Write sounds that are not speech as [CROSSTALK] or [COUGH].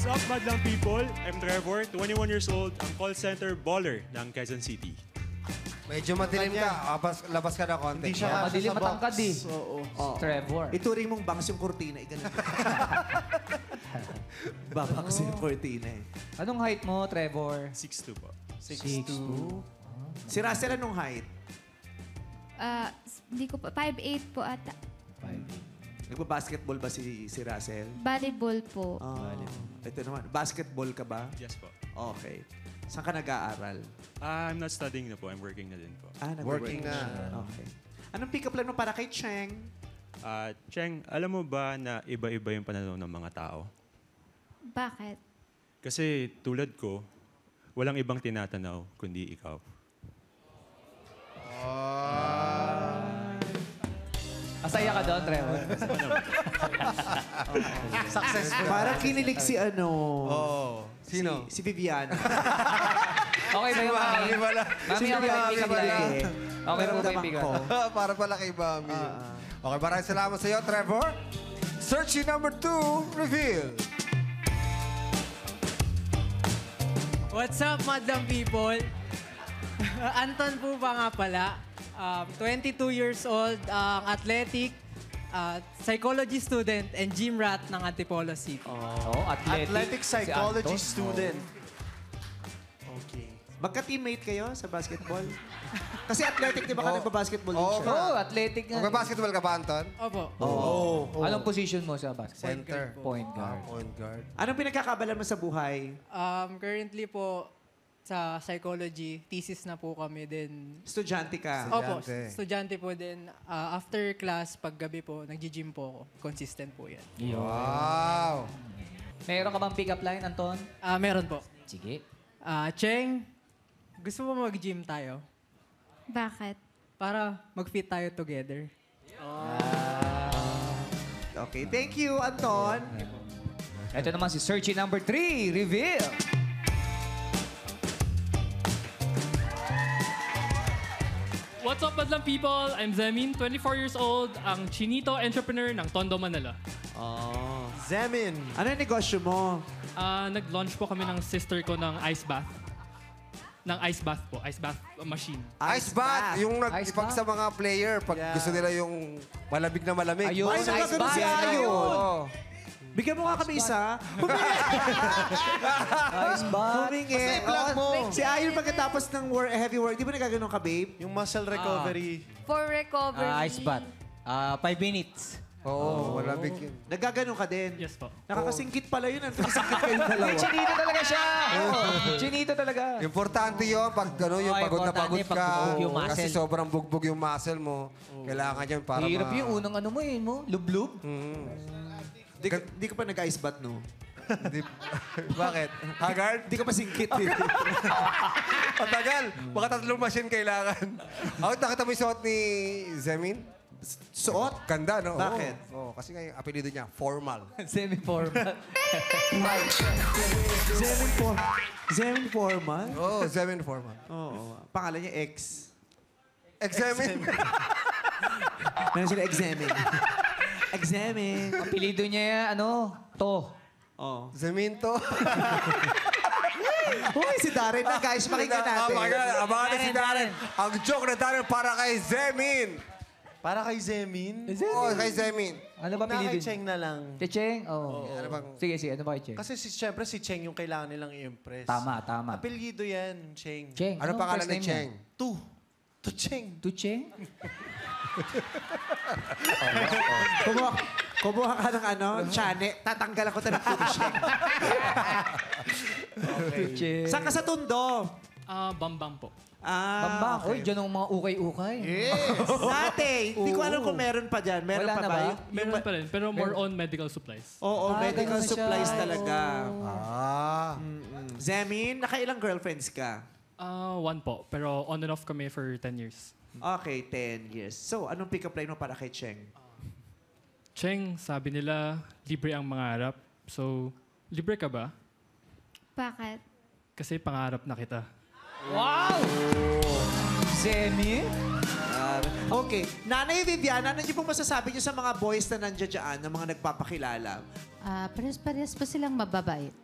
What's up, madlang people? I'm Trevor, 21 years old, ang call center baller ng Quezon City. Medyo madilim ka. Labas, labas ka na konti. Hindi siya Madilim sa box. matangkad eh. Oo. Trevor. Ituring mong bangs yung kurtina. Eh, ganun. [LAUGHS] Babangs yung kurtina eh. Anong height mo, Trevor? 6'2 po. 6'2". Si Russell anong height? Ah, s- hindi ko pa, 5'8 po ata. Nagpa-basketball ba si, si Russell? Volleyball po. Ah, ito naman. Basketball ka ba? Yes po. Okay. Saan ka nag-aaral? Ah, I'm not studying na po, I'm working na din po. Ah, Working na. Okay. Anong pick-up line mo para kay Cheng? Ah, Cheng, alam mo ba na iba-iba yung pananaw ng mga tao? Bakit? Kasi tulad ko, walang ibang tinatanaw kundi ikaw. Masaya ka doon, Trevor. [LAUGHS] Successful. Parang kinilig si ano. Oo. Sino? Si, si Viviana. [LAUGHS] Okay ba yung mami? Mami, okay ba yung pick-up line? Okay ba yung Naramdaman pick-up ko. Para pala kay Bami. Okay, maraming salamat sa iyo, Trevor. Searching number two, reveal. What's up, madam people? [LAUGHS] Anton po ba nga pala? Um, 22 years old, ang athletic, uh, psychology student, and gym rat ng Antipolo City. Oh, athletic. Athletic Si psychology Anton. student. Okay. Magka-teammate kayo sa basketball? [LAUGHS] Kasi athletic, di ba ka Oo. nagpa-basketball din Oo. siya? Oh, athletic nga. Magbabasketball ka ba, Anton? Opo. Oh. Anong position mo sa basketball? Center. Point Ah, guard. point guard. Anong pinagkakabalan mo sa buhay? Um, currently po, sa psychology, thesis na po kami din. Estudyante ka. Opo, Estudyante. estudyante po din. Uh, after class, paggabi po, nag-gym po ako. Consistent po yan. Wow. Meron ka bang pick-up line, Anton? Ah, meron po. Sige. Ah, Cheng, gusto mo mag-gym tayo? Bakit? Para mag-fit tayo together. Okay, thank you, Anton. Ito naman si Searchy number 3. Reveal! What's up, Badlang people? I'm Zemin, 24 years old, ang chinito entrepreneur ng Tondo, Manila. Oh. Zemin. Ano yung negosyo mo? Ah, nag-launch po kami ng sister ko ng ice bath. Ng ice bath po, ice bath machine. Ice bath. Yung nag Ice pag bath. sa mga player, pag Yeah. gusto nila yung malamig na malamig. Ayun, Ay, ice bath. si Ayon. Oo. Bigyan mo nga kami isa. Ice bath. Humingi. Basta i-plug mo. Oo. Si Ayon pagkatapos ng work, heavy work, di ba nagaganon ka, babe? Yung muscle recovery. For recovery. Ah, ice bath. Ah, five minutes. Oo, malamig yun. Nagaganon ka din. Yes po. Nakakasingkit pala yun. Nakasingkit [LAUGHS] kayong dalawa. Chinito talaga siya! Chinito talaga. Importante yun pag ano, yung Oo, pagod na importante pagod pag ka. bugbog yung Kasi sobrang bugbog yung muscle mo. Kailangan yan para Hirap ma- yung unang ano mo yun mo. Lublub. Di, ka, di ka pa nag-ice bath, no? Di- [LAUGHS] Bakit? Haggard? Di ka pa singkit. eh. [LAUGHS] Matagal. Baka tatlong machine kailangan. Ako, nakita mo yung suot ni Zemin? Suot? Ganda, no? Bakit? Oo, kasi nga yung apelido niya, formal. [LAUGHS] Semi-formal. Zemin for Zemin Forman? Oo, oh, Zemin formal. Oo. Pangalan niya X. Examine. Meron sila examine. Examine. [LAUGHS] Apelido niya yan, ano? To. Oh. Zemin to. [LAUGHS] Uy, si Darren na, guys. Pakinggan natin. Oh my God, abangan na si Darren. Ang joke na Darren para kay Zemin. Para kay Zemin. Oo, oh, kay Zemin. Ano ba Na apelido kay? Cheng na lang. Checheng? Oo. Ano bang... Sige, sige. Ano ba kay Cheng? Kasi si, syempre si Cheng yung kailangan nilang i-impress. Tama, tama. Apelyido yan, Cheng. Cheng. Ano anong pangalan ni? Cheng? Tu. Tu Cheng. To Cheng? [LAUGHS] Kumuha, kumuha ka ng ano, chane. Tatanggalan ko ito ng. To Cheng. Saan ka sa tundo? Ah, bambang po. Ah, Bambang. okay. Uy, dyan ang mga ukay-ukay. Yes. [LAUGHS] Dati, hindi ko alam kung meron pa dyan. Meron Wala pa na ba? ba? Yung- Meron pa rin, pero more on medical supplies. Oo, Ah, medical ganun siya. supplies talaga. Ah. Zemin, nakailang girlfriends ka? Ah, one po, pero on and off kami for 10 years. Okay, 10 years. So, anong pick-up line mo para kay Cheng? Cheng, sabi nila, libre ang mangarap. So, libre ka ba? Bakit? Kasi pangarap na kita. Wow! Semi? Okay. Nanay Viviana, ano niyo pong masasabi niyo sa mga boys na nandiyan dyan, na mga nagpapakilala? Ah, pares-pares pa silang mababait.